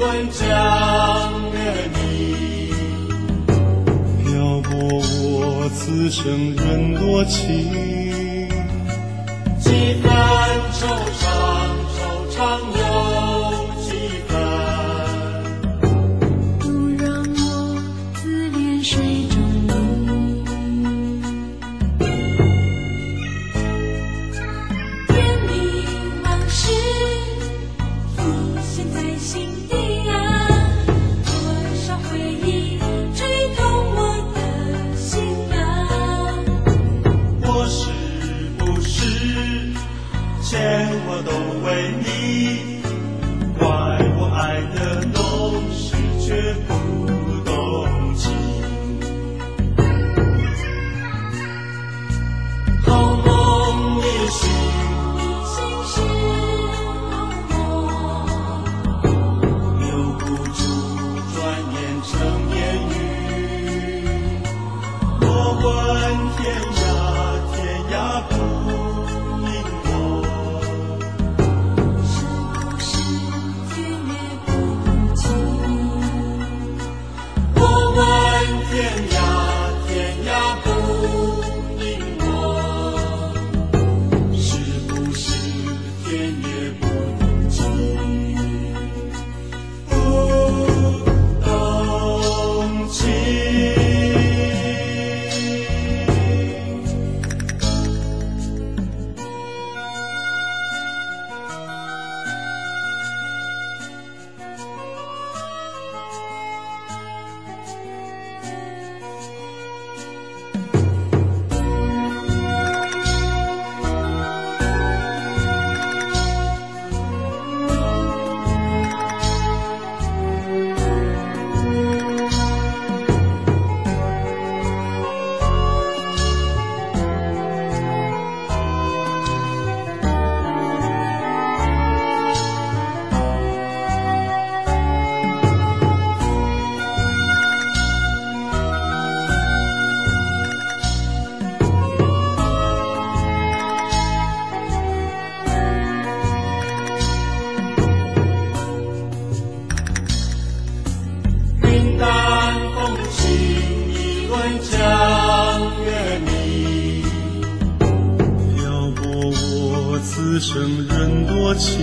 乱江月明，漂泊我此生人多情，几番钱我都为你，怪我爱的浓时却不动情。好梦一醒，心事，留不住，转眼成烟雨。莫问天春江月明。漂泊我此生人多情。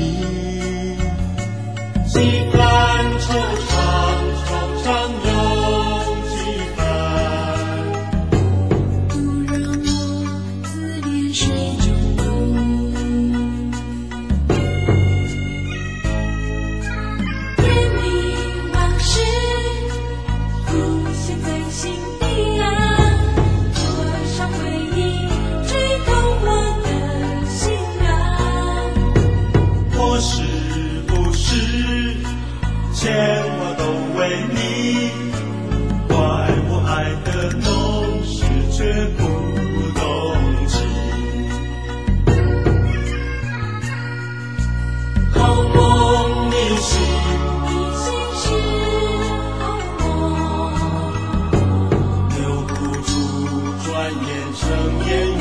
心事，留不住，转眼成烟云。